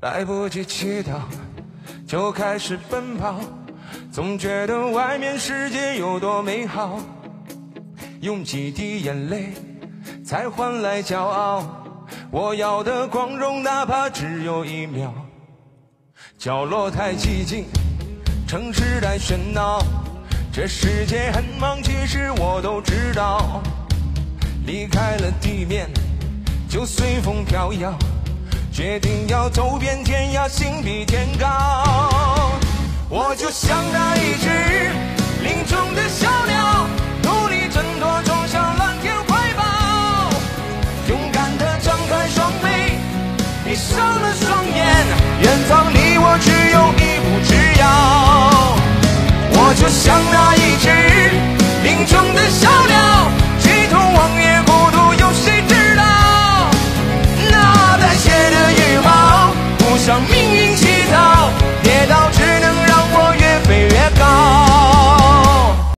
来不及祈祷，就开始奔跑，总觉得外面世界有多美好，用几滴眼泪才换来骄傲，我要的光荣哪怕只有一秒。角落太寂静，城市太喧闹，这世界很忙，其实我都知道。离开了地面，就随风飘摇。决定要走遍天涯，心比天高。我就像那一只林中的小鸟，努力挣脱，冲向蓝天怀抱。勇敢的张开双臂，闭上了双眼，远走风云祈祷跌倒